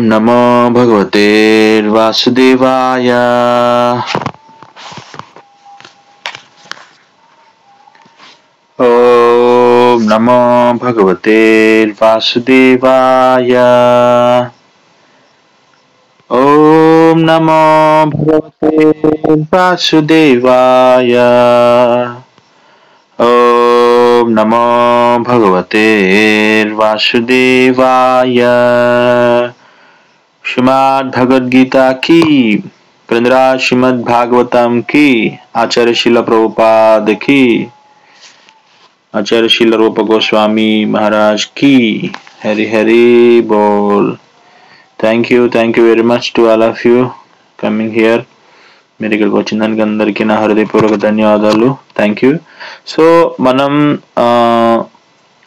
ॐ नमो भगवते वासुदेवाय ॐ नमो भगवते वासुदेवाय ॐ नमो भगवते वासुदेवाय ॐ नमो भगवते वासुदेवाय श्रीमद् भगवद गीता की प्रिंद्रा श्रीमद् भागवतम की आचार्य शिला प्रभुपाद की आचार्य शिला रूप गोस्वामी महाराज की हरि हरि बोल thank you thank you very much to all of you coming here మీరు ఇక్కడికి వచ్చిన దానికి అందరికీ నా హృదయపూర్వక ధన్యవాదాలు థ్యాంక్ యూ సో మనం ఆ,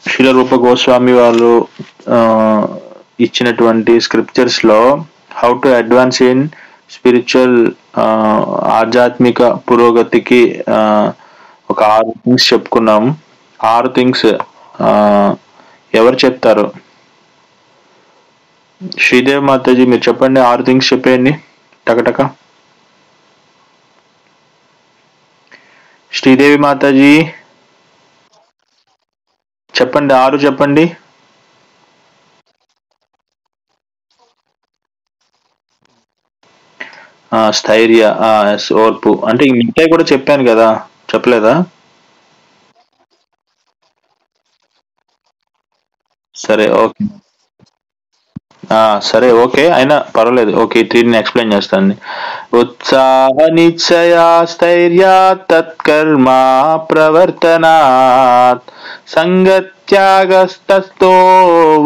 శిల రూప గోస్వామి వాళ్ళు ఆ, ఇచ్చినటువంటి స్క్రిప్చర్స్లో how to advance in spiritual ఆధ్యాత్మిక పురోగతికి ఒక ఆరు థింగ్స్ చెప్పుకున్నాం ఆరు థింగ్స్ ఎవరు చెప్తారు? శ్రీదేవ్ మాతాజీ మీరు చెప్పండి ఆరు థింగ్స్ చెప్పేయండి. టకటక శ్రీదేవి మాతాజీ చెప్పండి ఆరు చెప్పండి. స్థైర్య ఆ, ఓర్పు. అంటే ఈ కూడా చెప్పాను కదా. చెప్పలేదా? సరే ఓకే. సరే ఓకే అయినా పర్వాలేదు. ఓకే త్రీని ఎక్స్ప్లెయిన్ చేస్తాను. ఉత్సాహ నిశ్చయ స్థైర్య తత్కర్మ ప్రవర్తనాత్ సంగత్యాగస్తస్తో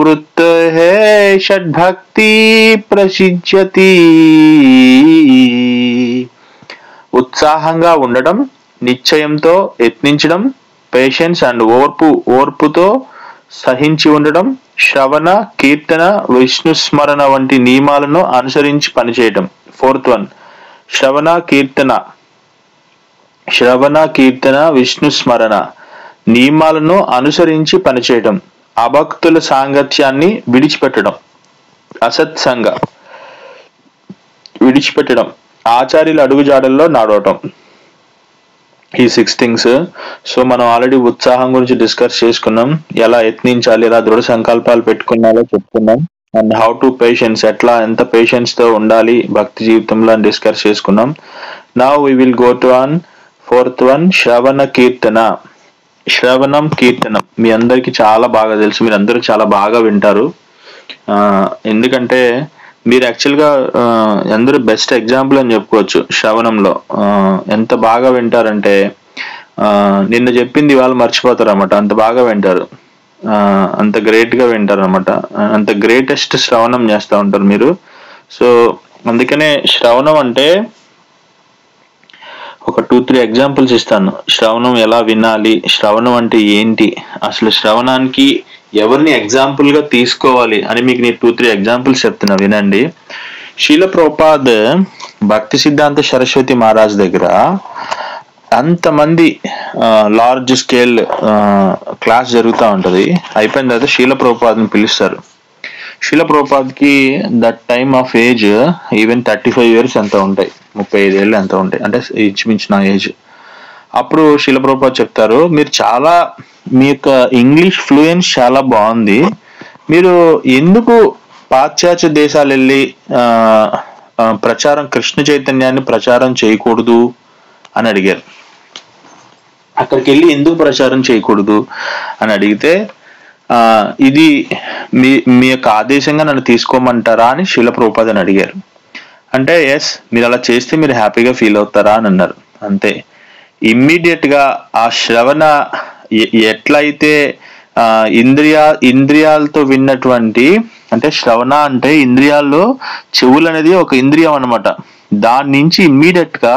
వృత్త షడ్భక్తి ప్రసిద్ధ్యతి. ఉత్సాహంగా ఉండడం నిశ్చయంతో యత్నించడం పేషెన్స్ అండ్ ఓర్పు ఓర్పుతో సహించి ఉండడం శ్రవణ కీర్తన విష్ణు స్మరణ వంటి నియమాలను అనుసరించి పనిచేయటం. ఫోర్త్ వన్ శ్రవణ కీర్తన. శ్రవణ కీర్తన విష్ణు స్మరణ నియమాలను అనుసరించి పనిచేయటం. అభక్తుల సాంగత్యాన్ని విడిచిపెట్టడం. అసత్సంగ. విడిచిపెట్టడం. ఆచార్యుల అడుగుజాడల్లో నడవటం. ఈ సిక్స్ థింగ్స్ సో మనం ఆల్రెడీ ఉత్సాహం గురించి డిస్కస్ చేసుకున్నాం. ఎలా యత్నించాలి ఎలా దృఢ సంకల్పాలు పెట్టుకున్నాలో చెప్పుకున్నాం. అండ్ హౌ టు పేషెన్స్ ఎట్లా ఎంత పేషెన్స్తో ఉండాలి భక్తి జీవితంలో అని డిస్కస్ చేసుకున్నాం. నా we will go to on fourth one శ్రవణ కీర్తన. శ్రవణం కీర్తనం. మీ అందరికి చాలా బాగా తెలుసు మీరు అందరూ చాలా బాగా వింటారు. ఎందుకంటే మీరు యాక్చువల్గా అందరూ బెస్ట్ ఎగ్జాంపుల్ అని చెప్పుకోవచ్చు. శ్రవణంలో ఎంత బాగా వింటారంటే నిన్న చెప్పింది వాళ్ళు మర్చిపోతారు అనమాట అంత బాగా వింటారు. అంత గ్రేట్గా వింటారు అనమాట అంత గ్రేటెస్ట్ శ్రవణం చేస్తూ ఉంటారు మీరు. సో అందుకనే శ్రవణం అంటే ఒక టూ త్రీ ఎగ్జాంపుల్స్ ఇస్తాను. శ్రవణం ఎలా వినాలి? శ్రవణం అంటే ఏంటి? అసలు శ్రవణానికి ఎవరిని ఎగ్జాంపుల్గా తీసుకోవాలి అని మీకు నేను టూ త్రీ ఎగ్జాంపుల్స్ చెప్తున్నా వినండి. శీల ప్రోపాద్ భక్తి సిద్ధాంత సరస్వతి మహారాజ్ దగ్గర అంతమంది లార్జ్ స్కేల్ క్లాస్ జరుగుతూ ఉంటుంది. అయిపోయిన తర్వాత శీల ప్రోపాద్ని పిలుస్తారు. శీల ప్రోపాద్కి that time of age even thirty five years ఎంత ఉంటాయి? ముప్పై ఐదు ఏళ్ళు ఎంత ఉంటాయి? అంటే ఇచ్చిమించిన ఏజ్ అప్పుడు శిలప్రభా చెప్తారు మీరు చాలా మీ యొక్క ఇంగ్లీష్ ఫ్లూయెన్స్ చాలా బాగుంది. మీరు ఎందుకు పాశ్చాత్య దేశాలు వెళ్ళి ప్రచారం కృష్ణ చైతన్యాన్ని ప్రచారం చేయకూడదు? అని అడిగారు. అక్కడికి వెళ్ళి ఎందుకు ప్రచారం చేయకూడదు? అని అడిగితే ఆ, ఇది మీ మీ యొక్క ఆదేశంగా నన్ను తీసుకోమంటారా? అని శిల అని అడిగారు. అంటే ఎస్ మీరు అలా చేస్తే మీరు హ్యాపీగా ఫీల్ అవుతారా? అని అన్నారు. అంతే. ఇమ్మీడియట్గా ఆ శ్రవణ ఎ- ఎట్లయితే ఇంద్రియా ఇంద్రియాలతో విన్నటువంటి అంటే శ్రవణ అంటే ఇంద్రియాల్లో చెవులు అనేది ఒక ఇంద్రియం అన్నమాట. దాని నుంచి ఇమ్మీడియట్గా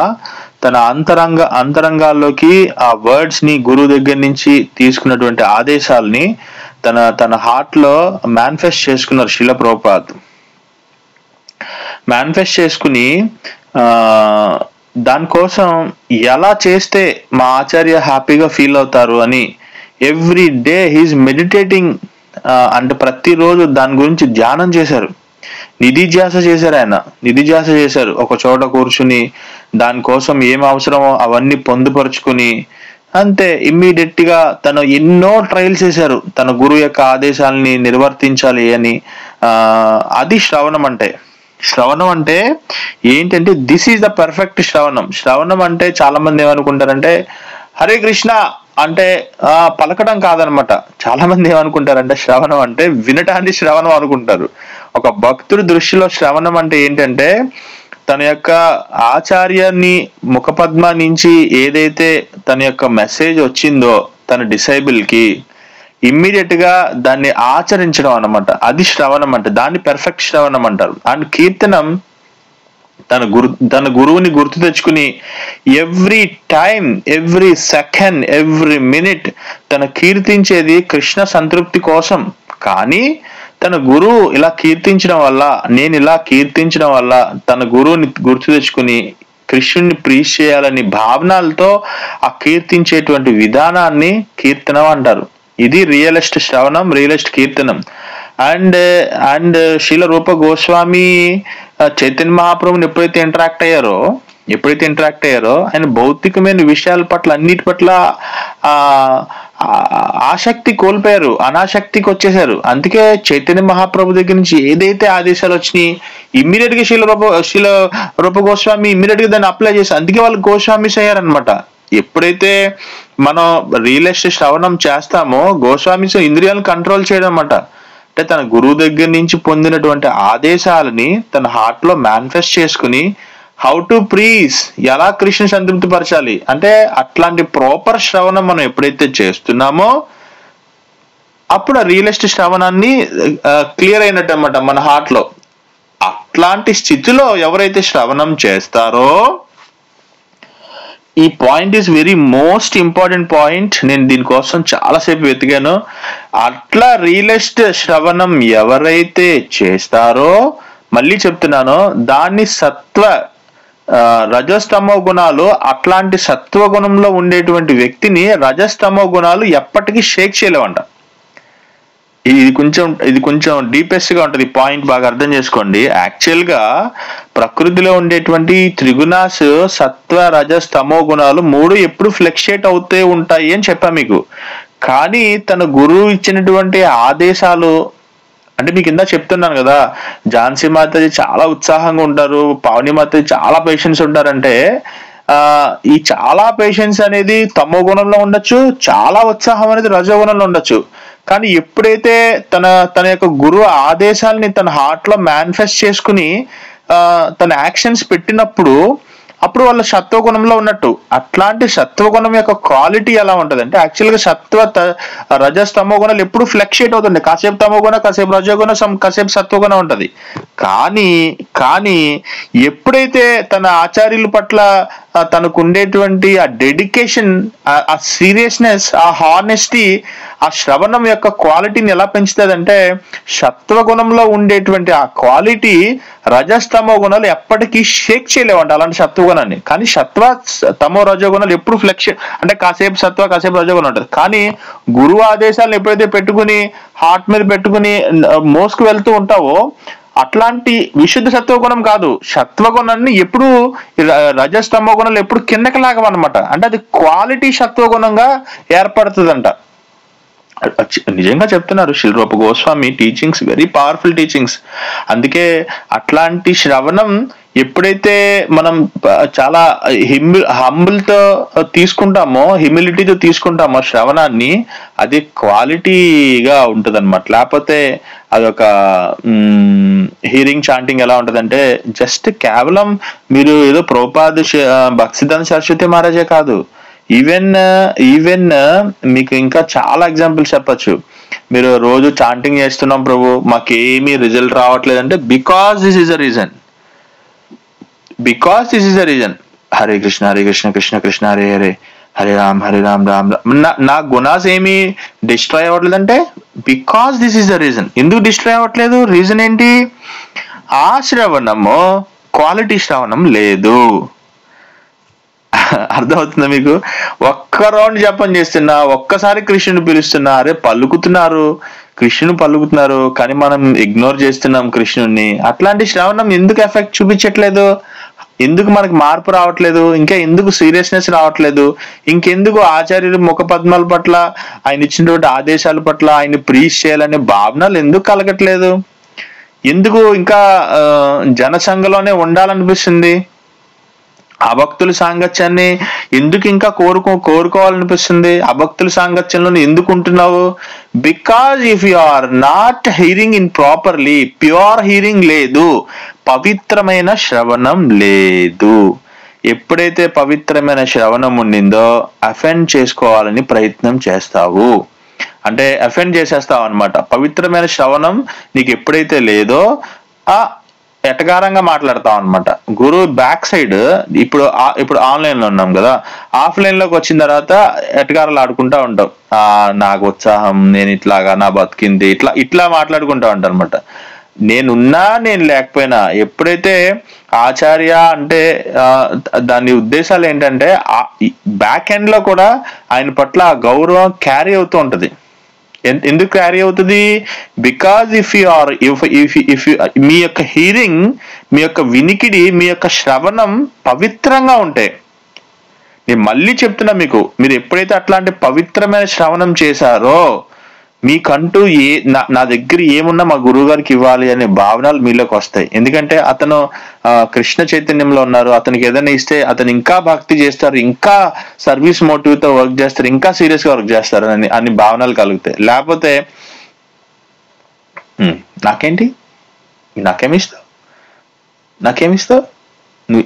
తన అంతరంగ అంతరంగాల్లోకి ఆ వర్డ్స్ని గురువు దగ్గర నుంచి తీసుకున్నటువంటి ఆదేశాలని తన తన హార్ట్లో మేనిఫెస్ట్ చేసుకున్నారు శిల ప్రోపాత్ మేనిఫెస్ట్ చేసుకుని ఆ దానికోసం ఎలా చేస్తే మా ఆచార్య హ్యాపీగా ఫీల్ అవుతారు అని ఎవ్రీ డే హీస్ మెడిటేటింగ్ అంటే ప్రతిరోజు దాని గురించి ధ్యానం చేశారు. నిధిధ్యాస చేశారు ఆయన. నిధిధ్యాస చేశారు. ఒక చోట కూర్చుని దానికోసం ఏం అవసరమో అవన్నీ పొందుపరుచుకుని అంతే ఇమ్మీడియట్గా తను ఎన్నో ట్రయల్స్ చేశారు తన గురువు యొక్క ఆదేశాలని నిర్వర్తించాలి అని ఆ అది శ్రవణం అంటే. శ్రవణం అంటే ఏంటంటే దిస్ ఈజ్ ద పర్ఫెక్ట్ శ్రవణం. శ్రవణం అంటే చాలా మంది ఏమనుకుంటారంటే హరే కృష్ణ అంటే ఆ పలకడం కాదనమాట. చాలా మంది ఏమనుకుంటారంటే శ్రవణం అంటే వినటాన్ని శ్రవణం అనుకుంటారు. ఒక భక్తుడి దృష్టిలో శ్రవణం అంటే ఏంటంటే తన యొక్క ఆచార్యాన్ని ముఖపద్మ నుంచి ఏదైతే తన యొక్క మెసేజ్ వచ్చిందో తన డిసైబుల్కి ఇమ్మీడియట్గా దాన్ని ఆచరించడం అనమాట అది శ్రవణం అంటే దాన్ని పెర్ఫెక్ట్ శ్రవణం అంటారు. అండ్ కీర్తనం తన గురు తన గురువుని గుర్తు తెచ్చుకుని every time every second every minute తన కీర్తించేది కృష్ణ సంతృప్తి కోసం. కానీ తన గురువు ఇలా కీర్తించడం వల్ల నేను ఇలా కీర్తించడం వల్ల తన గురువుని గుర్తు తెచ్చుకుని కృష్ణుని ప్రీష్ చేయాలని భావనలతో ఆ కీర్తించేటువంటి విధానాన్ని కీర్తనం అంటారు. ఇది రియలిస్ట్ శ్రవణం రియలిస్ట్ కీర్తనం. అండ్ అండ్ శీల రూప గోస్వామి చైతన్య మహాప్రభుని ఎప్పుడైతే ఇంటరాక్ట్ అయ్యారో ఎప్పుడైతే ఇంటరాక్ట్ అయ్యారో ఆయన భౌతికమైన విషయాల పట్ల అన్నిటి పట్ల ఆసక్తి కోల్పోయారు అనాసక్తికి వచ్చేసారు. అందుకే చైతన్య మహాప్రభు దగ్గర నుంచి ఏదైతే ఆదేశాలు వచ్చినాయి ఇమ్మీడియట్గా శీల రూప శీల రూప గోస్వామి ఇమ్మీడియట్గా దాన్ని అప్లై చేశారు. అందుకే వాళ్ళు గోస్వామిస్ అయ్యారనమాట ఎప్పుడైతే మనం రియలిస్ట్ శ్రవణం చేస్తామో గోస్వామి ఇంద్రియాలను కంట్రోల్ చేయడం అన్నమాట అంటే తన గురువు దగ్గర నుంచి పొందినటువంటి ఆదేశాలని తన హార్ట్లో మేనిఫెస్ట్ చేసుకుని హౌ టు ప్రీస్ ఎలా కృష్ణ సంతృప్తి పరచాలి. అంటే అట్లాంటి ప్రాపర్ శ్రవణం మనం ఎప్పుడైతే చేస్తున్నామో అప్పుడు ఆ రియలిస్ట్ శ్రవణాన్ని క్లియర్ అయినట్టు అనమాట మన హార్ట్లో. అట్లాంటి స్థితిలో ఎవరైతే శ్రవణం చేస్తారో ఈ point is very most important point నేను దీనికోసం చాలాసేపు వెతికాను. అట్లా రియలిస్ట్ శ్రవణం ఎవరైతే చేస్తారో మళ్ళీ చెప్తున్నాను దాన్ని సత్వ ఆ, రజస్తమో గుణాలు అట్లాంటి సత్వ గుణంలో ఉండేటువంటి వ్యక్తిని రజస్తమో గుణాలు ఎప్పటికీ షేక్ చేయలేవంట. ఇది కొంచెం ఇది కొంచెం డీపెస్ట్గా ఉంటది. పాయింట్ బాగా అర్థం చేసుకోండి. యాక్చువల్గా ప్రకృతిలో ఉండేటువంటి త్రిగుణాస్ సత్వ రజ స్తమో గుణాలు మూడు ఎప్పుడు ఫ్లెక్షేట్ అవుతూ ఉంటాయి అని చెప్పా మీకు. కానీ తన గురువు ఇచ్చినటువంటి ఆదేశాలు అంటే మీకు ఇందా చెప్తున్నాను కదా ఝాన్సీ మాతాజీ చాలా ఉత్సాహంగా ఉంటారు పావని మాతాజీ చాలా పేషెన్స్ ఉంటారంటే ఆ ఈ చాలా పేషెన్స్ అనేది తమో గుణంలో ఉండొచ్చు చాలా ఉత్సాహం అనేది రజో గుణంలో ఉండొచ్చు. కానీ ఎప్పుడైతే తన తన యొక్క గురువు ఆదేశాలని తన హార్ట్లో మేనిఫెస్ట్ చేసుకుని తన యాక్షన్స్ పెట్టినప్పుడు అప్పుడు వాళ్ళ సత్వగుణంలో ఉన్నట్టు. అట్లాంటి సత్వగుణం యొక్క క్వాలిటీ ఎలా ఉంటుంది అంటే యాక్చువల్గా సత్వ త- గుణాలు ఎప్పుడు ఫ్లెక్చుయేట్ అవుతుంది కాసేపు తమో గుణ కాసేపు రజోగుణ కాసేపు సత్వగుణం ఉంటది. కానీ కానీ ఎప్పుడైతే తన ఆచార్యుల పట్ల తనకు ఉండేటువంటి ఆ డెడికేషన్ ఆ సీరియస్నెస్ ఆ హానెస్టీ ఆ శ్రవణం యొక్క క్వాలిటీని ఎలా పెంచుతుందంటే సత్వగుణంలో ఉండేటువంటి ఆ క్వాలిటీ రజస్తమో గుణాలు ఎప్పటికీ షేక్ చేయలేవంట అలాంటి సత్వగుణాన్ని. కానీ సత్వ తమో రజోగుణాలు ఎప్పుడు ఫ్లెక్స్ అంటే కాసేపు సత్వ కాసేపు రజోగుణం ఉంటుంది. కానీ గురువు ఆదేశాలను ఎప్పుడైతే పెట్టుకుని హార్ట్ మీద పెట్టుకుని మోసుకు వెళ్తూ ఉంటావో అట్లాంటి విశుద్ధ సత్వగుణం కాదు. సత్వగుణాన్ని ఎప్పుడు రజస్తమో గుణాలు ఎప్పుడు కిందకి లాగమన్నమాట అంటే అది క్వాలిటీ సత్వగుణంగా ఏర్పడుతుందంట. నిజంగా చెప్తున్నారు శిల్రూప Goswami teachings very powerful teachings. అందుకే అట్లాంటి శ్రవణం ఎప్పుడైతే మనం చాలా హిమ్మిల్ హంబుల్తో తీసుకుంటామో హ్యూమిలిటీతో తీసుకుంటామో శ్రవణాన్ని అది క్వాలిటీగా ఉంటుంది అనమాట లేకపోతే అదొక హీరింగ్ చాంటింగ్ ఎలా ఉంటుందంటే జస్ట్ కేవలం మీరు ఏదో ప్రోపాద భక్సిదాన్ సరస్వతి మహారాజే కాదు. ఈవెన్ ఈవెన్ మీకు ఇంకా చాలా ఎగ్జాంపుల్స్ చెప్పచ్చు. మీరు రోజు చాంటింగ్ చేస్తున్నాం ప్రభు మాకేమీ result రావట్లేదంటే because this is a reason because this is the reason Hare Krishna Hare Krishna Krishna Krishna Hare Hare Hare Ram Hare Ram Ram Ram నా నా గుణాస్ ఏమి డిస్ట్రాయ్ అవ్వట్లేదు అంటే because this is the reason ఎందుకు destroy అవ్వట్లేదు reason ఏంటి? ఆ శ్రవణము క్వాలిటీ శ్రవణం లేదు. అర్థమవుతుందా మీకు? ఒక్క రౌండ్ జపం చేస్తున్నా ఒక్కసారి కృష్ణుని పిలుస్తున్నా అరే పలుకుతున్నారు. కృష్ణుని పలుకుతున్నారు కానీ మనం ఇగ్నోర్ చేస్తున్నాం కృష్ణుణ్ణి. అట్లాంటి శ్రవణం ఎందుకు ఎఫెక్ట్ చూపించట్లేదు? ఎందుకు మనకు మార్పు రావట్లేదు? ఇంకా ఎందుకు సీరియస్నెస్ రావట్లేదు? ఇంకెందుకు ఆచార్యులు ముఖ పద్మాల పట్ల ఆయన ఇచ్చినటువంటి ఆదేశాల పట్ల ఆయన ప్రీష్ చేయాలనే భావనలు ఎందుకు కలగట్లేదు? ఎందుకు ఇంకా జనసంఘలోనే ఉండాలనిపిస్తుంది? అభక్తుల సాంగత్యాన్ని ఎందుకు ఇంకా కోరుకో కోరుకోవాలనిపిస్తుంది? అభక్తుల సాంగత్యంలో ఎందుకు ఉంటున్నావు? Because if you are not hearing in properly pure hearing లేదు. పవిత్రమైన శ్రవణం లేదు. ఎప్పుడైతే పవిత్రమైన శ్రవణం ఉండిందో అఫెండ్ చేసుకోవాలని ప్రయత్నం చేస్తావు. అంటే అఫెండ్ చేసేస్తావు అనమాట పవిత్రమైన శ్రవణం నీకు ఎప్పుడైతే లేదో ఆ ఎటకారంగా మాట్లాడతాం అనమాట గురువు బ్యాక్ సైడ్ ఇప్పుడు ఆ- ఇప్పుడు ఆన్లైన్లో ఉన్నాం కదా. ఆఫ్లైన్లోకి వచ్చిన తర్వాత ఎటకారాలు ఆడుకుంటా ఉంటాం ఆ నాకు ఉత్సాహం నేను ఇట్లాగా నా బతికింది ఇట్లా ఇట్లా మాట్లాడుకుంటా ఉంటాం అనమాట నేనున్నా నేను లేకపోయినా. ఎప్పుడైతే ఆచార్య అంటే దాని ఉద్దేశాలు ఏంటంటే బ్యాక్ ఎండ్లో కూడా ఆయన పట్ల ఆ గౌరవం క్యారీ అవుతూ ఉంటుంది. ఎందుకు క్యారీ అవుతుంది? Because if you are if if if మీ యొక్క హీరింగ్ మీ యొక్క వినికిడి మీ యొక్క శ్రవణం పవిత్రంగా ఉంటాయి నేను మళ్ళీ చెప్తున్నా మీకు మీరు ఎప్పుడైతే అట్లాంటి పవిత్రమైన శ్రవణం చేశారో మీకంటూ ఏ నా నా దగ్గర ఏమున్నా మా గురువు గారికి ఇవ్వాలి అనే భావనలు మీలోకి వస్తాయి. ఎందుకంటే అతను కృష్ణ చైతన్యంలో ఉన్నారు. అతనికి ఏదైనా ఇస్తే అతను ఇంకా భక్తి చేస్తారు ఇంకా సర్వీస్ మోటివ్తో వర్క్ చేస్తారు ఇంకా సీరియస్గా వర్క్ చేస్తారు అని అన్ని భావనలు కలుగుతాయి. లేకపోతే నాకేంటి? నాకేమిస్తావు నాకేమిస్తావు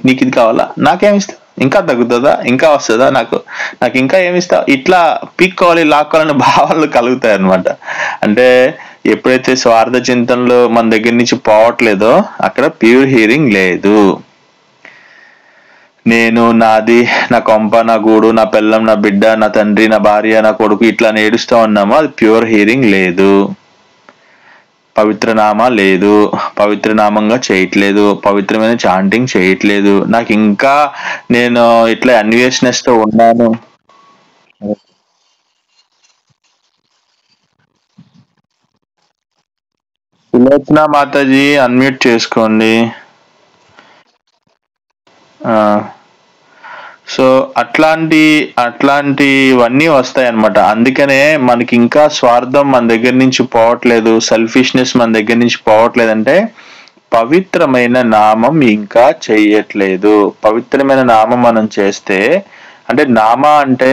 నీకు ఇది కావాలా? నాకేమిస్తావు ఇంకా తగ్గుతుందా? ఇంకా వస్తుందా? నాకు నాకు ఇంకా ఏమి ఇస్తావు ఇట్లా పీక్కోవాలి లాక్కోవాలనే భావాలు కలుగుతాయి అన్నమాట అంటే ఎప్పుడైతే స్వార్థ చింతనలు మన దగ్గర నుంచి పోవట్లేదో అక్కడ ప్యూర్ హీరింగ్ లేదు. నేను నాది నా కొంప నా గూడు నా పిల్లం నా బిడ్డ నా తండ్రి నా భార్య నా కొడుకు ఇట్లా నేడుస్తూ ఉన్నామో. అది ప్యూర్ హీరింగ్ లేదు. పవిత్ర నామ లేదు పవిత్ర నామంగా చేయట్లేదు పవిత్రమైన చాంటింగ్ చేయట్లేదు. నాకు ఇంకా నేను ఇట్లా అన్వేషణస్తో ఉన్నాను. సులోచన మాతాజీ అన్మ్యూట్ చేసుకోండి. ఆ, సో అట్లాంటి అట్లాంటివన్నీ వస్తాయి అన్నమాట అందుకనే మనకి ఇంకా స్వార్థం మన దగ్గర నుంచి పోవట్లేదు సెల్ఫిష్నెస్ మన దగ్గర నుంచి పోవట్లేదంటే పవిత్రమైన నామం ఇంకా చెయ్యట్లేదు. పవిత్రమైన నామం మనం చేస్తే అంటే నామ అంటే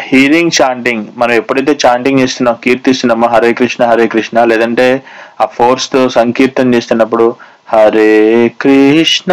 హీరింగ్ చాంటింగ్ మనం ఎప్పుడైతే చాంటింగ్ చేస్తున్నాం కీర్తిస్తున్నామో హరే కృష్ణ హరే కృష్ణ లేదంటే ఆ ఫోర్స్తో సంకీర్తన చేస్తున్నప్పుడు హరే కృష్ణ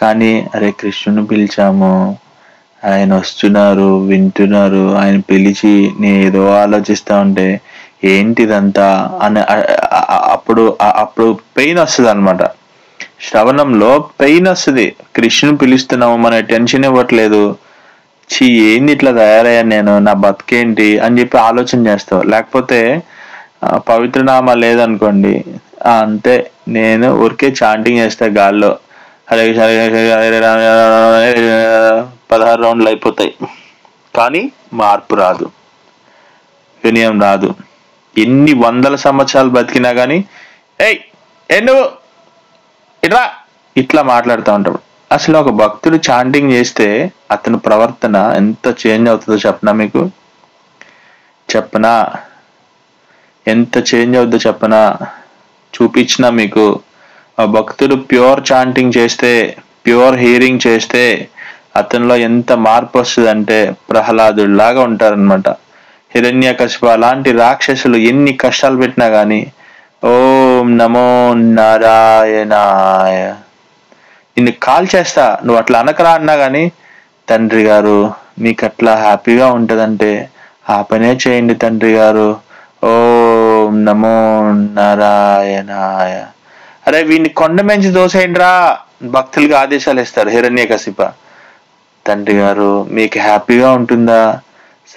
కానీ అరే కృష్ణుని పిలిచాము. ఆయన వస్తున్నారు వింటున్నారు ఆయన పిలిచి నేను ఏదో ఆలోచిస్తా ఉంటే ఏంటిదంతా అని అప్పుడు అప్పుడు పెయిన్ వస్తుంది అనమాట శ్రవణంలో పెయిన్ వస్తుంది. కృష్ణుని పిలుస్తున్నాము మన టెన్షన్ ఇవ్వట్లేదు. చీ ఏంది ఇట్లా తయారయ్యాను నేను? నా బతికేంటి? అని చెప్పి ఆలోచన చేస్తావు. లేకపోతే పవిత్రనామా పవిత్ర నామా లేదనుకోండి అంతే. నేను ఊరికే చాంటింగ్ చేస్తా గాల్లో. హరే కృష్ణ, హరే కృష్ణ, హరే రామ, పదహారు రౌండ్లు అయిపోతాయి కానీ మార్పు రాదు వినయం రాదు ఎన్ని వందల సంవత్సరాలు బతికినా కానీ ఏయ్ ఏ నువ్వు ఇట్లా ఇట్లా మాట్లాడుతూ ఉంటాడు అసలు ఒక భక్తుడు చాంటింగ్ చేస్తే అతని ప్రవర్తన ఎంత చేంజ్ అవుతుందో చెప్పనా మీకు చెప్పనా ఎంత చేంజ్ అవుద్దో చెప్పనా చూపించిన మీకు ఆ భక్తుడు ప్యూర్ చాంటింగ్ చేస్తే ప్యూర్ హీరింగ్ చేస్తే అతనిలో ఎంత మార్పు వస్తుందంటే ప్రహ్లాదుడిలాగా ఉంటారనమాట హిరణ్యకశిప లాంటి రాక్షసులు ఎన్ని కష్టాలు పెట్టినా కానీ ఓం నమో నారాయణాయ. నిన్ను కాల్ చేస్తా నువ్వు అట్లా అనకరా అన్నా కానీ తండ్రి గారు మీకు అట్లా హ్యాపీగా ఉంటుందంటే ఆ పనే చేయండి తండ్రి గారు. ఓం నమో నారాయణాయ. అరే వీడిని కొండ మంచి దోసేయండిరా భక్తులకి ఆదేశాలు ఇస్తారు హిరణ్య కసిప తండ్రి గారు మీకు హ్యాపీగా ఉంటుందా?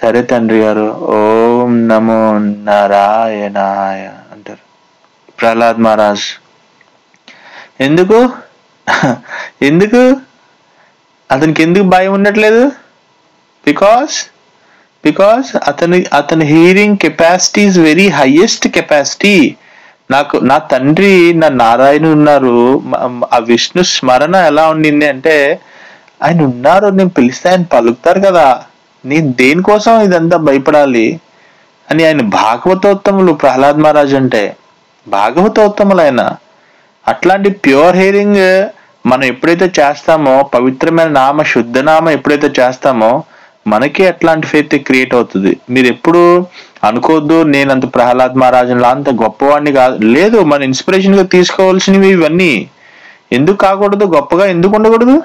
సరే తండ్రి గారు ఓం నమో నారాయణాయ అంటారు. ప్రహ్లాద్ మహారాజ్. ఎందుకు? ఎందుకు? అతనికి ఎందుకు భయం ఉండట్లేదు? బికాస్ బికాస్ అతని అతని hearing capacity is very highest capacity. నాకు నా తండ్రి నా నారాయణ ఉన్నారు. ఆ విష్ణు స్మరణ ఎలా ఉండింది అంటే ఆయన ఉన్నారు నేను పిలిస్తే ఆయన పలుకుతారు కదా. నేను దేనికోసం ఇదంతా భయపడాలి అని ఆయన భాగవతోత్తములు ప్రహ్లాద్ మహారాజ్ అంటే భాగవతోత్తములు ఆయన. అట్లాంటి ప్యూర్ హియరింగ్ మనం ఎప్పుడైతే చేస్తామో పవిత్రమైన నామ శుద్ధనామ ఎప్పుడైతే చేస్తామో మనకి అట్లాంటి ఫెయిత్ క్రియేట్ అవుతుంది. మీరు ఎప్పుడు అనుకోవద్దు నేను అంత ప్రహ్లాద్ మహారాజులా అంత గొప్పవాడిని కాదు. లేదు మన ఇన్స్పిరేషన్గా తీసుకోవాల్సినవి ఇవన్నీ. ఎందుకు కాకూడదు? గొప్పగా ఎందుకు ఉండకూడదు?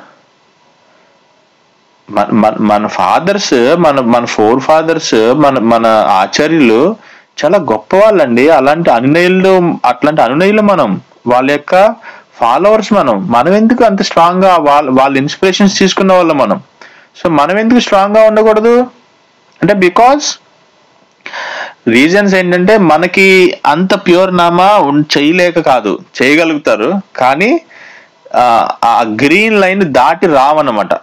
మన మన- మన ఫాదర్స్ మన మన ఫోర్ ఫాదర్స్ మన మన ఆచార్యులు చాలా గొప్ప వాళ్ళండి అలాంటి అనునయులు అట్లాంటి అనునయులు మనం. వాళ్ళ యొక్క ఫాలోవర్స్ మనం. మనం ఎందుకు అంత స్ట్రాంగ్గా వాళ్ళ వాళ్ళ ఇన్స్పిరేషన్స్ తీసుకున్న వాళ్ళం మనం? సో మనం ఎందుకు స్ట్రాంగ్గా ఉండకూడదు? అంటే బికాస్ రీజన్స్ ఏంటంటే మనకి అంత ప్యూర్ నామా చేయలేక కాదు. చేయగలుగుతారు. కానీ ఆ, గ్రీన్ లైన్ దాటి రావన్నమాట.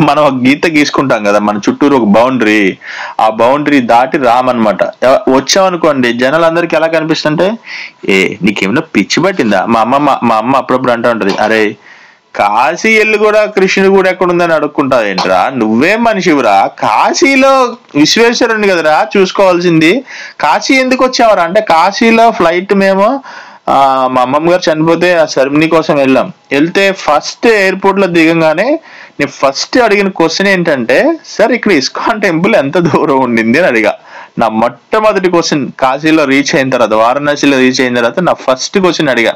మనం గీత గీసుకుంటాం కదా మన చుట్టూరు ఒక బౌండరీ ఆ బౌండరీ దాటి రామన్నమాట ఎవ- వచ్చామనుకోండి జనాలందరికీ ఎలా కనిపిస్తుంటే ఏ నీకేమైనా పిచ్చి పట్టిందా? మా అమ్మ మా- మా అమ్మ అప్పుడప్పుడు అంటూ ఉంటది అరే కాశీ ఎల్లు కూడా కృష్ణుడు కూడా ఎక్కడుందని అడుక్కుంటావు ఏంట్రా? నువ్వే మనిషివురా. కాశీలో విశ్వేశ్వరుని కదరా చూసుకోవాల్సింది. కాశీ ఎందుకు వచ్చావరా? అంటే కాశీలో ఫ్లైట్ మేము ఆ, మా అమ్మమ్మ గారు చనిపోతే ఆ సెరమనీ కోసం వెళ్ళాం. వెళ్తే ఫస్ట్ ఎయిర్పోర్ట్లో దిగంగానే నేను ఫస్ట్ అడిగిన క్వశ్చన్ ఏంటంటే సార్ ఇక్కడ ఇస్కాన్ టెంపుల్ ఎంత దూరం ఉండింది? అని అడిగా. నా మొట్టమొదటి క్వశ్చన్ కాశీలో రీచ్ అయిన తర్వాత వారణాసిలో రీచ్ అయిన తర్వాత నా ఫస్ట్ క్వశ్చన్ అడిగా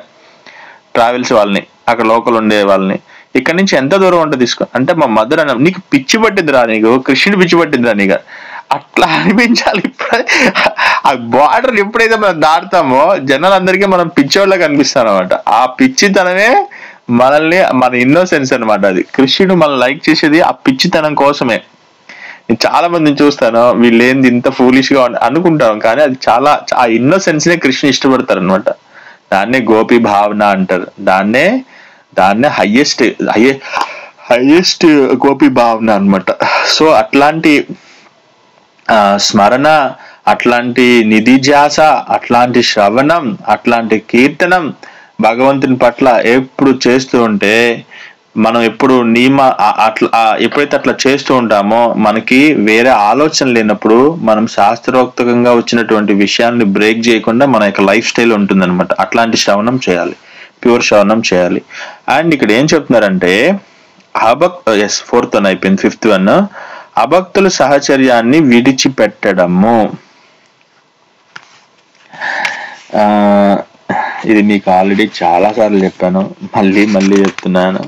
ట్రావెల్స్ వాళ్ళని. అక్కడ లోకల్ ఉండే వాళ్ళని. ఇక్కడ నుంచి ఎంత దూరం ఉంటుంది తీసుకో అంటే మా మదర్ అన్న నీకు పిచ్చి పట్టిందిరా నీకు కృష్ణుడు పిచ్చి పట్టిందిరా నీకు. అట్లా అనిపించాలి ఇప్పుడే. ఆ బార్డర్ ఎప్పుడైతే మనం దాటుతామో జనాలందరికీ మనం పిచ్చోళ్ళకి అనిపిస్తాం అనమాట ఆ పిచ్చితనమే మనల్ని మన ఇన్నోసెన్స్ అన్నమాట అది. కృష్ణుడు మనం లైక్ చేసేది ఆ పిచ్చితనం కోసమే. నేను చాలా మందిని చూస్తాను వీళ్ళు ఏంది ఇంత ఫూలిష్గా అనుకుంటాం కానీ అది చాలా ఆ ఇన్నోసెన్స్ నే కృష్ణ ఇష్టపడతారు అనమాట దాన్నే గోపి భావన అంటారు. దాన్నే దాన్నే హైయెస్ట్ హైయెస్ట్ గోపి భావన అన్నమాట. సో అట్లాంటి ఆ, స్మరణ అట్లాంటి నిధిధ్యాస అట్లాంటి శ్రవణం అట్లాంటి కీర్తనం భగవంతుని పట్ల ఎప్పుడు చేస్తూ ఉంటే మనం ఎప్పుడు నియమ అట్లా ఎప్పుడైతే అట్లా చేస్తూ ఉంటామో మనకి వేరే ఆలోచన లేనప్పుడు మనం శాస్త్రోక్తంగా వచ్చినటువంటి విషయాన్ని బ్రేక్ చేయకుండా మన యొక్క లైఫ్ స్టైల్ ఉంటుందన్నమాట. అట్లాంటి శ్రవణం చేయాలి. ప్యూర్ శ్రవణం చేయాలి. అండ్ ఇక్కడ ఏం చెప్తున్నారంటే అభక్ ఎస్ ఫోర్త్ వన్ అయిపోయింది ఫిఫ్త్ వన్ అభక్తుల సహచర్యాన్ని విడిచిపెట్టడము. ఇది మీకు ఆల్రెడీ చాలా సార్లు చెప్పాను. మళ్ళీ మళ్ళీ చెప్తున్నాను.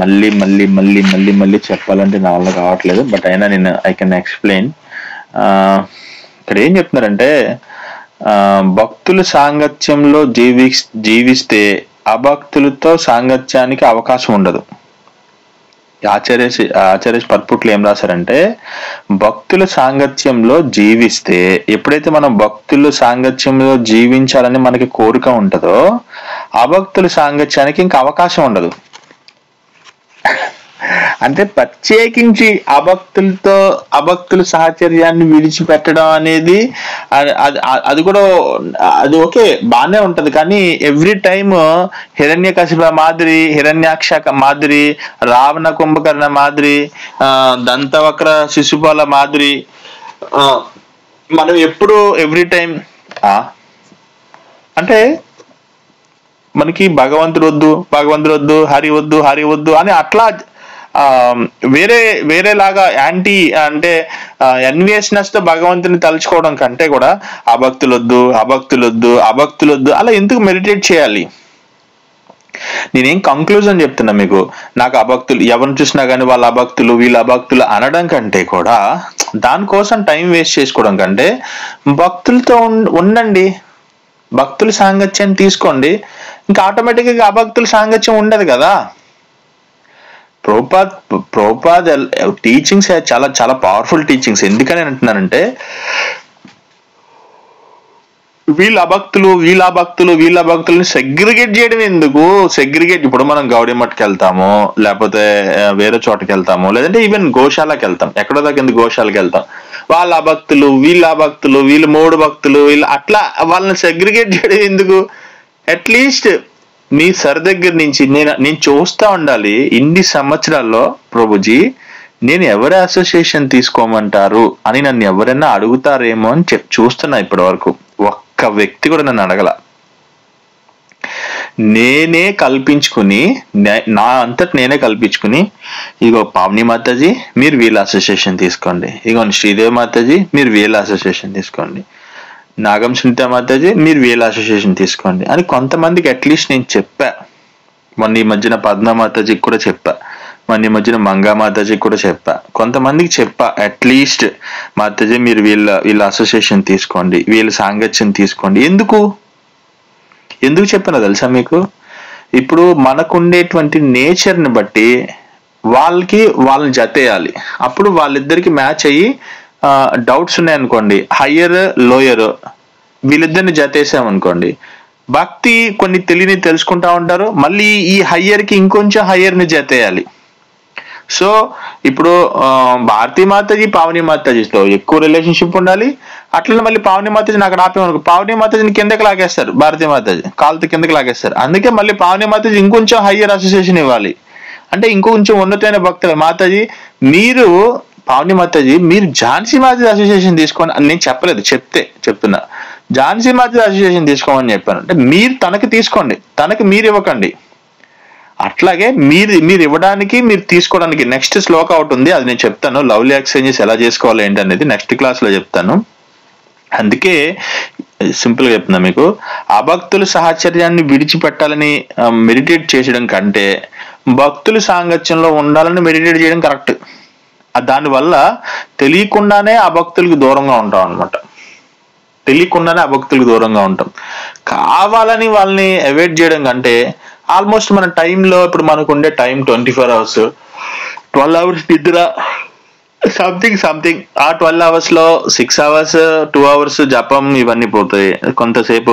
మళ్ళీ మళ్ళీ మళ్ళీ మళ్ళీ మళ్ళీ చెప్పాలంటే నా వల్ల కావట్లేదు బట్ అయినా నేను ఐ కెన్ ఎక్స్ప్లెయిన్ ఇక్కడ ఏం చెప్తున్నారంటే భక్తుల సాంగత్యంలో జీవి జీవిస్తే అభక్తులతో సాంగత్యానికి అవకాశం ఉండదు. ఆచార్య ఆచార్య పర్పుట్లు ఏం రాశారంటే భక్తుల సాంగత్యంలో జీవిస్తే ఎప్పుడైతే మనం భక్తుల సాంగత్యంలో జీవించాలని మనకి కోరిక ఉంటుందో అభక్తుల సాంగత్యానికి ఇంకా అవకాశం ఉండదు. అంటే ప్రత్యేకించి అభక్తులతో అభక్తుల సాహచర్యాన్ని విడిచిపెట్టడం అనేది అది అది- కూడా అది ఓకే బాగానే ఉంటది. కానీ ఎవ్రీ టైమ్ హిరణ్య కశిప మాదిరి హిరణ్యాక్ష మాదిరి రావణ కుంభకర్ణ మాదిరి ఆ, దంతవక్ర శిశుపాల మాదిరి ఆ, మనం ఎప్పుడు ఎవ్రీ టైం అంటే మనకి భగవంతుడు వద్దు భగవంతుడు వద్దు హరి వద్దు హరి వద్దు అని అట్లా వేరే వేరేలాగా యాంటీ అంటే ఎన్వియస్నెస్తో భగవంతుని తలుచుకోవడం కంటే కూడా అభక్తులొద్దు అభక్తులొద్దు అభక్తులొద్దు అలా ఎందుకు మెడిటేట్ చేయాలి? నేనేం కంక్లూజన్ చెప్తున్నా మీకు. నాకు అభక్తులు ఎవరిని చూసినా కానీ వాళ్ళ అభక్తులు వీళ్ళ అభక్తులు అనడం కంటే కూడా దానికోసం టైం వేస్ట్ చేసుకోవడం కంటే భక్తులతో ఉండండి. భక్తుల సాంగత్యాన్ని తీసుకోండి. ఇంకా ఆటోమేటిక్గా అభక్తుల సాంగత్యం ఉండదు కదా. ప్రోపాద్ ప్రోపాద్ టీచింగ్స్ చాలా చాలా పవర్ఫుల్ టీచింగ్స్ ఎందుకని అంటున్నానంటే వీళ్ళ భక్తులు వీళ్ళ భక్తులు వీళ్ళ భక్తులని సెగ్రిగేట్ చేయడం ఎందుకు సెగ్రిగేట్ ఇప్పుడు మనం గౌడీ మఠకి వెళ్తాము లేకపోతే వేరే చోటకి వెళ్తాము లేదంటే ఈవెన్ గోశాలకు వెళ్తాం ఎక్కడో దగ్గర గోశాలకు వెళ్తాం వాళ్ళ భక్తులు వీళ్ళ భక్తులు వీళ్ళు మూడు భక్తులు వీళ్ళు అట్లా వాళ్ళని సెగ్రిగేట్ చేయడం ఎందుకు అట్లీస్ట్ మీ సర్ దగ్గర నుంచి నేను నేను చూస్తూ ఉండాలి. ఇన్ని సంవత్సరాల్లో ప్రభుజీ నేను ఎవరి అసోసియేషన్ తీసుకోమంటారు అని నన్ను ఎవరైనా అడుగుతారేమో అని చెప్ చూస్తున్నా ఇప్పటి వరకు ఒక్క వ్యక్తి కూడా నన్ను అడగల. నేనే కల్పించుకుని నే- నా అంతటి నేనే కల్పించుకుని ఇగో పావని మాతాజీ మీరు వీళ్ళ అసోసియేషన్ తీసుకోండి. ఇగో శ్రీదేవి మాతాజీ మీరు వీళ్ళ అసోసియేషన్ తీసుకోండి. నాగం సునీత మాతాజీ మీరు వీళ్ళ అసోసియేషన్ తీసుకోండి. అని కొంతమందికి అట్లీస్ట్ నేను చెప్పా. మొన్న ఈ మధ్యన పద్మ మాతాజీకి కూడా చెప్పా. మొన్న ఈ మధ్యన మంగా మాతాజీకి కూడా చెప్పా. కొంతమందికి చెప్పా అట్లీస్ట్ మాతాజీ మీరు వీళ్ళ వీళ్ళ అసోసియేషన్ తీసుకోండి. వీళ్ళ సాంగత్యం తీసుకోండి. ఎందుకు? ఎందుకు చెప్పానో తెలుసా మీకు? ఇప్పుడు మనకుండేటువంటి నేచర్ని బట్టి వాళ్ళకి వాళ్ళని జతేయాలి. అప్పుడు వాళ్ళిద్దరికి మ్యాచ్ అయ్యి డౌట్స్ ఉన్నాయనుకోండి హయ్యర్ లోయర్ వీళ్ళిద్దరిని జతేసామనుకోండి భక్తి కొన్ని తెలియని తెలుసుకుంటా ఉంటారు. మళ్ళీ ఈ హయ్యర్కి ఇంకొంచెం హయ్యర్ని జతేయాలి. సో ఇప్పుడు భారతీ మాతాజీ పావని మాతాజీతో ఎక్కువ రిలేషన్షిప్ ఉండాలి. అట్లనే మళ్ళీ పావని మాతాజీని అక్కడ ఆపేమనుకో పావని మాతాజీని కిందకి లాగేస్తారు భారతీ మాతాజీ. కాలుతో కిందకి లాగేస్తారు. అందుకే మళ్ళీ పావని మాతాజీ ఇంకొంచెం హయ్యర్ అసోసియేషన్ ఇవ్వాలి. అంటే ఇంకొంచెం ఉన్నతమైన భక్తులు. మాతాజీ మీరు పావని మాతాజీ మీరు ఝాన్సీ మాతాజీ అసోసియేషన్ తీసుకోని నేను చెప్పలేదు చెప్తే చెప్తున్నా. ఝాన్సీ మాతాజీ అసోసియేషన్ తీసుకోమని చెప్పాను. అంటే మీరు తనకి తీసుకోండి తనకి మీరు ఇవ్వకండి. అట్లాగే మీరు మీరు ఇవ్వడానికి మీరు తీసుకోవడానికి నెక్స్ట్ స్లోక్ అవుట్ ఉంది అది నేను చెప్తాను. లవ్లీ ఎక్స్చేంజెస్ ఎలా చేసుకోవాలి ఏంటి అనేది నెక్స్ట్ క్లాస్లో చెప్తాను. అందుకే సింపుల్గా చెప్తున్నా మీకు. అభక్తుల సాహచర్యాన్ని విడిచిపెట్టాలని మెడిటేట్ చేసడం కంటే భక్తుల సాంగత్యంలో ఉండాలని మెడిటేట్ చేయడం కరెక్ట్ దానివల్ల తెలియకుండానే ఆ భక్తులకు దూరంగా ఉంటాం అనమాట తెలియకుండానే ఆ భక్తులకు దూరంగా ఉంటాం. కావాలని వాళ్ళని అవాయిడ్ చేయడం కంటే ఆల్మోస్ట్ మన టైంలో ఇప్పుడు మనకు ఉండే time twenty four hours twelve hours నిద్ర సంథింగ్ సంథింగ్ ఆ ట్వెల్వ్ అవర్స్లో సిక్స్ అవర్స్ టూ అవర్స్ జపం ఇవన్నీ పోతాయి. కొంతసేపు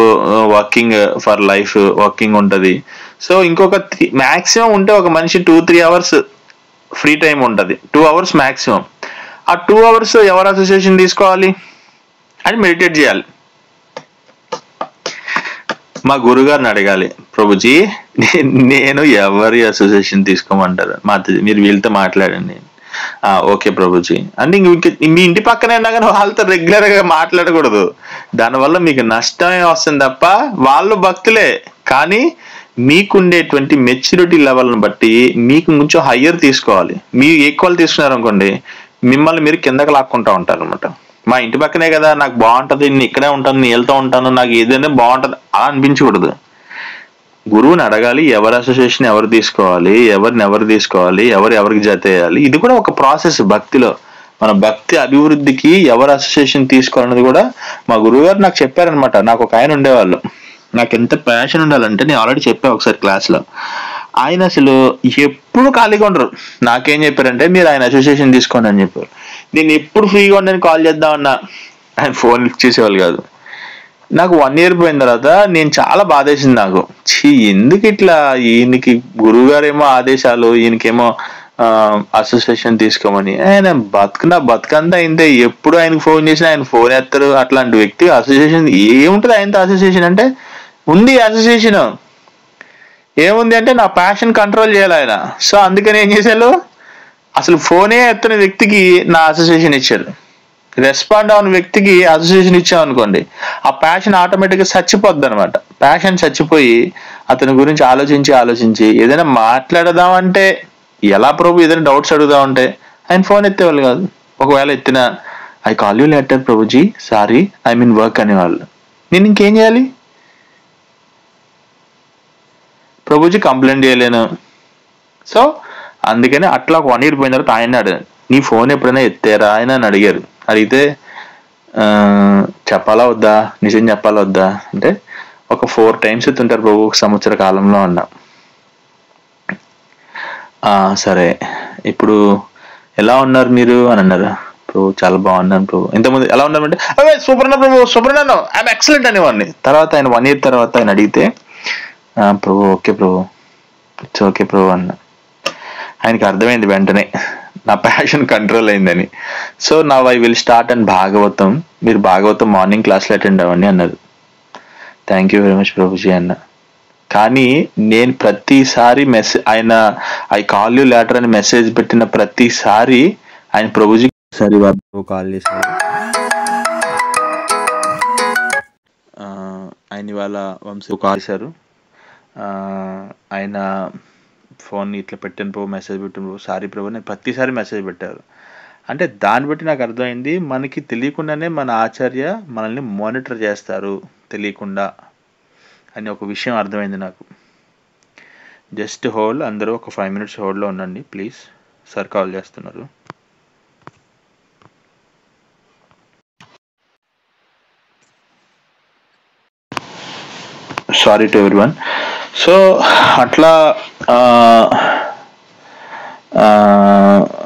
వర్కింగ్ ఫర్ లైఫ్ వర్కింగ్ ఉంటది. సో ఇంకొక మాక్సిమం ఉంటే ఒక మనిషి two three hours free time ఉంటుంది. టూ అవర్స్ మ్యాక్సిమం ఆ టూ అవర్స్ ఎవరు అసోసియేషన్ తీసుకోవాలి? అని మెడిటేట్ చేయాలి. మా గురుగారిని అడగాలి ప్రభుజీ నే- నేను ఎవరి అసోసియేషన్ తీసుకోమంటారు? మాతజీ మీరు వీళ్ళతో మాట్లాడండి. ఓకే ప్రభుజీ. అంటే ఇంక మీ ఇంటి పక్కనే ఉన్నా కానీ వాళ్ళతో రెగ్యులర్గా మాట్లాడకూడదు. దానివల్ల మీకు నష్టమే వస్తుంది తప్ప వాళ్ళు భక్తులే. కానీ మీకుండేటువంటి మెచ్యూరిటీ లెవెల్ని బట్టి మీకు కొంచెం హయ్యర్ తీసుకోవాలి. మీరు ఈక్వల్ తీసుకున్నారు అనుకోండి మిమ్మల్ని మీరు కిందకి లాక్కుంటా ఉంటారు అనమాట మా ఇంటి పక్కనే కదా నాకు బాగుంటుంది నేను ఇక్కడే ఉంటాను నేను వెళ్తూ ఉంటాను నాకు ఏదైనా బాగుంటుంది అలా అనిపించకూడదు. గురువుని అడగాలి ఎవరి అసోసియేషన్ ఎవరు తీసుకోవాలి ఎవరిని ఎవరు తీసుకోవాలి ఎవరు ఎవరికి జత వేయాలి ఇది కూడా ఒక ప్రాసెస్ భక్తిలో. మన భక్తి అభివృద్ధికి ఎవరు అసోసియేషన్ తీసుకోవాలన్నది కూడా మా గురువు గారు నాకు చెప్పారనమాట నాకు ఒక ఆయన ఉండేవాళ్ళు. నాకు ఎంత ప్యాషన్ ఉండాలంటే నేను ఆల్రెడీ చెప్పాను ఒకసారి క్లాస్లో ఆయన అసలు ఎప్పుడు ఖాళీగా ఉండరు. నాకేం చెప్పారంటే మీరు ఆయన అసోసియేషన్ తీసుకోండి అని చెప్పారు. నేను ఎప్పుడు ఫ్రీగా ఉండని కాల్ చేద్దామన్నా ఆయన ఫోన్ లిఫ్ట్ చేసేవాళ్ళు కాదు. నాకు వన్ ఇయర్ పోయిన తర్వాత నేను చాలా బాధేసింది నాకు. ఛీ ఎందుకు ఇట్లా? ఈయనకి గురువు గారేమో ఆదేశాలు ఈయనకేమో అసోసియేషన్ తీసుకోమని. ఆయన బతుకున బతుకంతా అయితే ఎప్పుడు ఆయనకు ఫోన్ చేసినా ఆయన ఫోన్ ఎత్తారు. అట్లాంటి వ్యక్తి అసోసియేషన్ ఏముంటుంది ఆయనతో అసోసియేషన్ అంటే? ఉంది అసోసియేషన్ ఏముంది అంటే నా ప్యాషన్ కంట్రోల్ చేయాలి ఆయన. సో అందుకని ఏం చేశారు? అసలు ఫోనే ఎత్తని వ్యక్తికి నా అసోసియేషన్ ఇచ్చారు. రెస్పాండ్ అవని వ్యక్తికి అసోసియేషన్ ఇచ్చాం అనుకోండి. ఆ ప్యాషన్ ఆటోమేటిక్గా చచ్చిపోద్ది అనమాట ప్యాషన్ చచ్చిపోయి అతని గురించి ఆలోచించి ఆలోచించి ఏదైనా మాట్లాడదామంటే ఎలా ప్రభు ఏదైనా డౌట్స్ అడుగుదామంటే ఆయన ఫోన్ ఎత్తేవాళ్ళు కాదు. ఒకవేళ ఎత్తిన ఐ కాల్ యూ లెటర్ ప్రభుజీ సారీ ఐ మీన్ వర్క్ అనేవాళ్ళు. నేను ఇంకేం చేయాలి? ప్రభుజీ కంప్లైంట్ చేయలేను. సో అందుకని అట్లా ఒక వన్ ఇయర్ పోయిన తర్వాత ఆయన అడిగారు నీ ఫోన్ ఎప్పుడైనా ఎత్తారా? ఆయన అని అడిగారు. అడిగితే చెప్పాలా వద్దా? నిజం చెప్పాలా వద్దా? అంటే ఒక ఫోర్ టైమ్స్ ఎత్తుంటారు ప్రభు ఒక సంవత్సర కాలంలో అన్నా. సరే. ఇప్పుడు ఎలా ఉన్నారు మీరు? అని అన్నారు. ప్రభు చాలా బాగున్నాను ప్రభు. ఇంతకుముందు ఎలా ఉన్నారు అంటే అవే సూపర్ అన్న ప్రభు సూపర్ అన్న ఐఎమ్ ఎక్సలెంట్ అనేవాడిని. తర్వాత ఆయన వన్ ఇయర్ తర్వాత ఆయన అడిగితే ప్రభు ఓకే ప్రభు. ఇట్స్ ఓకే ప్రభు అన్న. ఆయనకి అర్థమైంది వెంటనే. నా ప్యాషన్ కంట్రోల్ అయిందని. సో నా I will start and Bhagavatam. మీరు భాగవతం మార్నింగ్ క్లాస్లో అటెండ్ అవ్వండి అన్నారు. Thank you very much Prabhuji అన్న. కానీ నేను ప్రతిసారి మెసేజ్ ఆయన ఐ కాల్ యూ లెటర్ అని మెసేజ్ పెట్టిన ప్రతిసారి ఆయన ప్రభుజీ సరే బాబు కాల్ చేశారు ఆయన ఇవాళ వంశీ కాల్ చేశారు. ఆయన ఫోన్ ఇట్లా పెట్టాను ప్రభు మెసేజ్ పెట్టాను ప్రభు సారీ ప్రభు అని ప్రతిసారి మెసేజ్ పెట్టారు. అంటే దాన్ని బట్టి నాకు అర్థమైంది మనకి తెలియకుండానే మన ఆచార్య మనల్ని మానిటర్ చేస్తారు తెలియకుండా అని ఒక విషయం అర్థమైంది నాకు. జస్ట్ హోల్డ్ అందరూ ఒక ఫైవ్ మినిట్స్ హోల్డ్లో ఉండండి ప్లీజ్ సార్ కాల్ చేస్తున్నారు. సారీ టు ఎవరి వన్ సో అట్లా ఆ,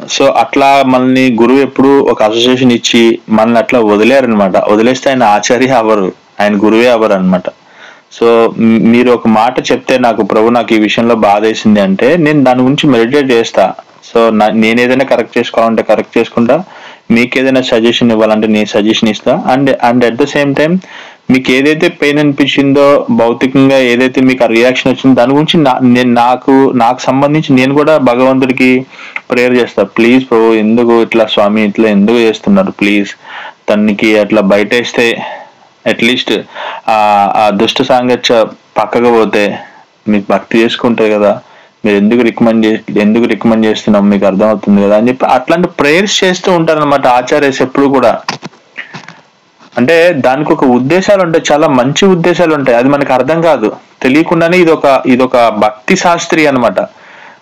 సో అట్లా మనల్ని గురువు ఎప్పుడు ఒక అసోసియేషన్ ఇచ్చి మనల్ని అట్లా వదిలేరనమాట. వదిలేస్తే ఆయన ఆచార్య అవరు ఆయన గురువే అవరు అనమాట సో మీరు ఒక మాట చెప్తే నాకు ప్రభు నాకు ఈ విషయంలో బాధ వేసింది అంటే నేను దాని గురించి మెడిటేట్ చేస్తా. సో నేను ఏదైనా కరెక్ట్ చేసుకోవాలంటే కరెక్ట్ చేసుకుంటా. మీకు ఏదైనా సజెషన్ ఇవ్వాలంటే నేను సజెషన్ ఇస్తా. And and at the same time మీకు ఏదైతే పెయిన్ అనిపించిందో భౌతికంగా ఏదైతే మీకు ఆ రియాక్షన్ వచ్చిందో దాని గురించి నా- నేను నాకు నాకు సంబంధించి నేను కూడా భగవంతుడికి ప్రేయర్ చేస్తా. ప్లీజ్ ప్రభు ఎందుకు ఇట్లా స్వామి ఇట్లా ఎందుకు చేస్తున్నారు? ప్లీజ్ తనకి అట్లా బయటేస్తే అట్లీస్ట్ ఆ ఆ దుష్ట సాంగత్య పక్కకు పోతే మీకు భక్తి చేసుకుంటారు కదా. మీరు ఎందుకు రికమెండ్ చే ఎందుకు రికమెండ్ చేస్తున్నాం మీకు అర్థమవుతుంది కదా అని చెప్పి అట్లాంటి ప్రేయర్స్ చేస్తూ ఉంటారనమాట ఆచార్యస్ ఎప్పుడు కూడా. అంటే దానికి ఒక ఉద్దేశాలు ఉంటాయి చాలా మంచి ఉద్దేశాలు ఉంటాయి అది మనకు అర్థం కాదు. తెలియకుండానే ఇది ఒక ఇది ఒక భక్తి శాస్త్రి అనమాట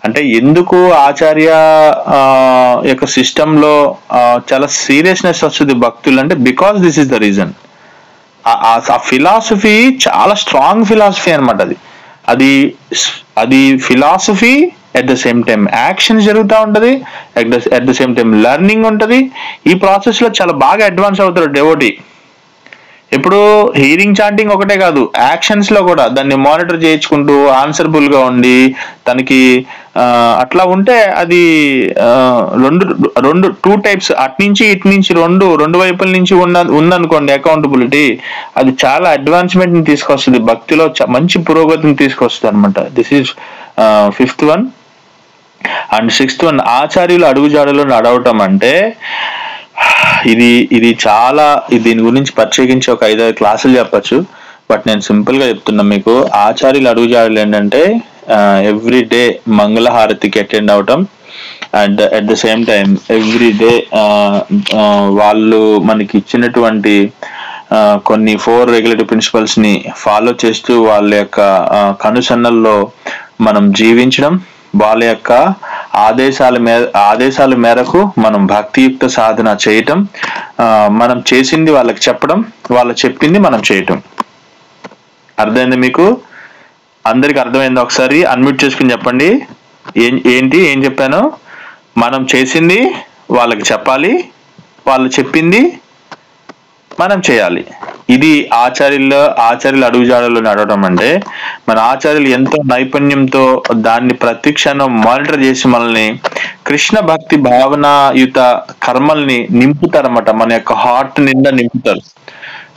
అంటే ఎందుకు ఆచార్య యొక్క సిస్టమ్లో చాలా సీరియస్నెస్ వస్తుంది భక్తులు అంటే because this is the reason. ఆ ఫిలాసఫీ చాలా స్ట్రాంగ్ ఫిలాసఫీ అన్నమాట అది. అది అది philosophy at the same time action జరుగుతూ ఉంటుంది at the same time learning ఉంటుంది. ఈ ప్రాసెస్లో చాలా బాగా అడ్వాన్స్ అవుతారు డెవోటీ. ఇప్పుడు హీరింగ్ చాంటింగ్ ఒకటే కాదు యాక్షన్స్లో కూడా దాన్ని మానిటర్ చేయించుకుంటూ ఆన్సర్బుల్గా ఉండి తనకి అట్లా ఉంటే అది రెండు రెండు టూ టైప్స్ అటు నుంచి ఇటు నుంచి రెండు రెండు వైపుల నుంచి ఉన్న ఉందనుకోండి అకౌంటబిలిటీ అది చాలా అడ్వాన్స్మెంట్ని తీసుకొస్తుంది భక్తిలో మంచి పురోగతిని తీసుకొస్తుంది అనమాట this is fifth one and sixth one ఆచార్యులు అడుగుజాడలో నడవటం అంటే ఇది ఇది చాలా దీని గురించి ప్రత్యేకించి ఒక ఐదారు క్లాసులు చెప్పచ్చు. బట్ నేను సింపుల్గా చెప్తున్నా మీకు ఆచార్యులు అడుగుజాడలు ఏంటంటే ఎవ్రీ డే మంగళహారతికి అటెండ్ అవటం. And at the same time every day వాళ్ళు మనకి ఇచ్చినటువంటి కొన్ని ఫోర్ రెగ్యులేటివ్ ప్రిన్సిపల్స్ని ఫాలో చేస్తూ వాళ్ళ యొక్క కనుసన్నల్లో మనం జీవించడం. వాళ్ళ యొక్క ఆదేశాల మే ఆదేశాల మేరకు మనం భక్తియుక్త సాధన చేయటం మనం చేసింది వాళ్ళకి చెప్పడం వాళ్ళు చెప్పింది మనం చేయటం. అర్థమైంది మీకు? అందరికి అర్థమైంది ఒకసారి? అన్మ్యూట్ చేసుకుని చెప్పండి. ఏం ఏంటి? ఏం చెప్పాను? మనం చేసింది వాళ్ళకి చెప్పాలి వాళ్ళు చెప్పింది మనం చేయాలి. ఇది ఆచార్యుల ఆచార్యుల అడుగుజాడలో నడవడం అంటే మన ఆచార్యులు ఎంతో నైపుణ్యంతో దాన్ని ప్రతిక్షణం మానిటర్ చేసి మనల్ని కృష్ణ భక్తి భావనాయుత కర్మల్ని నింపుతారన్నమాట. మన యొక్క హార్ట్ నిండా నింపుతారు.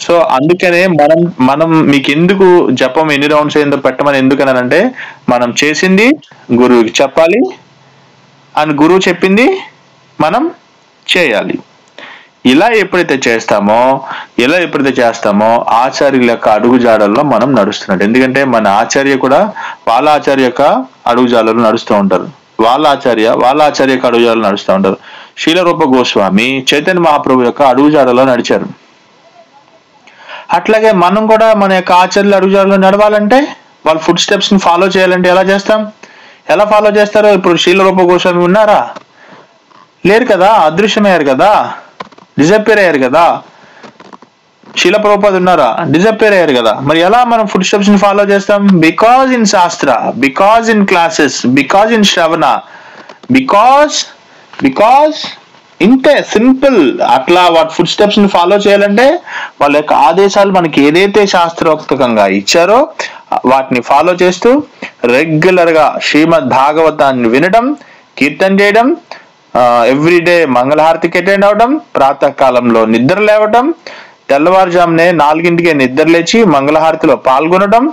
సో అందుకనే మనం మనం మీకు ఎందుకు జపం ఎన్ని రౌండ్స్ అయిందో పెట్టమని ఎందుకనంటే మనం చేసింది గురువుకి చెప్పాలి. అని గురువు చెప్పింది మనం చేయాలి. ఇలా ఎప్పుడైతే చేస్తామో ఇలా ఎప్పుడైతే చేస్తామో ఆచార్యుల యొక్క అడుగుజాడల్లో మనం నడుస్తున్నాడు ఎందుకంటే మన ఆచార్య కూడా వాళ్ళ ఆచార్య యొక్క అడుగుజాడల్లో నడుస్తూ ఉంటారు. వాళ్ళ ఆచార్య వాళ్ళ ఆచార్య యొక్క అడుగుజాడలు నడుస్తూ ఉంటారు. శీలరూప గోస్వామి చైతన్య మహాప్రభు యొక్క అడుగుజాడలో నడిచారు. అట్లాగే మనం కూడా మన యొక్క ఆచార్యుల అడుగుజాడలో నడవాలంటే వాళ్ళ ఫుడ్ స్టెప్స్ని ఫాలో చేయాలంటే ఎలా చేస్తాం? ఎలా ఫాలో చేస్తారో ఇప్పుడు శీలరూప గోస్వామి ఉన్నారా? లేరు కదా? అదృశ్యమయ్యారు కదా? డిజపేర్ అయ్యారు కదా? శిల ప్రభుపాద్ ఉన్నారా? డిజపేర్ అయ్యారు కదా? మరి ఎలా మనం ఫుడ్ స్టెప్స్ని ఫాలో చేస్తాం? బికాజ్ ఇన్ శాస్త్ర because in classes because in శ్రవణ బికాజ్ బికాజ్ ఇంతే సింపుల్ అట్లా వాటి ఫుడ్ స్టెప్స్ని ఫాలో చేయాలంటే వాళ్ళ యొక్క ఆదేశాలు మనకి ఏదైతే శాస్త్రోక్తకంగా ఇచ్చారో వాటిని ఫాలో చేస్తూ రెగ్యులర్గా శ్రీమద్ భాగవతాన్ని వినడం కీర్తన చేయడం ఎవ్రీడే మంగళహారతికి అటెండ్ అవడం ప్రాతకాలంలో నిద్ర లేవడం తెల్లవారుజామునే నాలుగింటికే నిద్ర లేచి మంగళహారతిలో పాల్గొనడం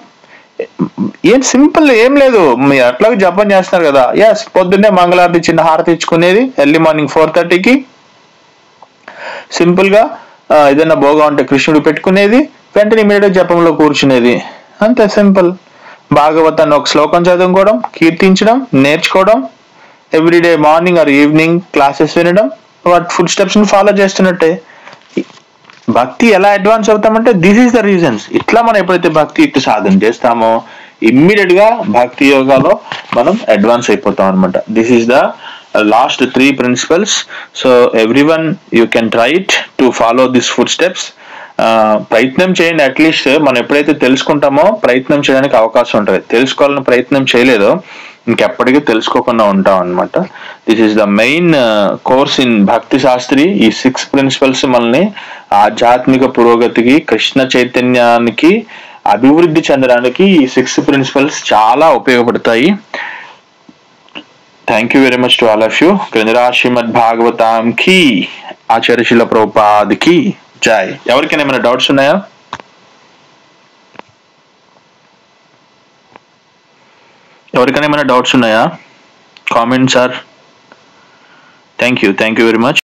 ఏం సింపుల్ ఏం లేదు. మీరు అట్లాగే జపం చేస్తున్నారు కదా. ఎస్ పొద్దున్నే మంగళహారతి చిన్న హారతి ఇచ్చుకునేది ఎర్లీ మార్నింగ్ ఫోర్ థర్టీకి సింపుల్గా ఏదైనా భోగం అంటే కృష్ణుడు పెట్టుకునేది వెంటనే ఇమీడియట్ జపంలో కూర్చునేది. అంతే సింపుల్ భాగవతాన్ని ఒక శ్లోకం చదువుకోవడం కీర్తించడం నేర్చుకోవడం everyday morning or evening classes వినడం వాటి ఫుడ్ స్టెప్స్ని ఫాలో చేస్తున్నట్టే. భక్తి ఎలా అడ్వాన్స్ అవుతామంటే దిస్ ఈస్ ద రీజన్స్ ఇట్లా మనం ఎప్పుడైతే భక్తి యుక్తి సాధన చేస్తామో ఇమ్మీడియట్గా భక్తి యోగాలో మనం అడ్వాన్స్ అయిపోతాం అనమాట this is the last three principles so every one you can try it to follow this food steps ప్రయత్నం చేయండి అట్లీస్ట్ మనం ఎప్పుడైతే తెలుసుకుంటామో ప్రయత్నం చేయడానికి అవకాశం ఉంటుంది. తెలుసుకోవాలని ప్రయత్నం చేయలేదో. ఇంకెప్పటికీ తెలుసుకోకుండా ఉంటాం అనమాట this is the main course in Bhakti Shastri ఈ సిక్స్ ప్రిన్సిపల్స్ మనల్ని ఆధ్యాత్మిక పురోగతికి కృష్ణ చైతన్యానికి అభివృద్ధి చెందడానికి ఈ సిక్స్ ప్రిన్సిపల్స్ చాలా ఉపయోగపడతాయి. Thank you very much to all of you గ్రంథరా Srimad Bhagavatam కి ఆచార్యశిల కి జై ఎవరికైనా ఏమైనా డౌట్స్ ఉన్నాయా? ఎవరికైనా ఏమైనా డౌట్స్ ఉన్నాయా? Comments or thank you thank you very much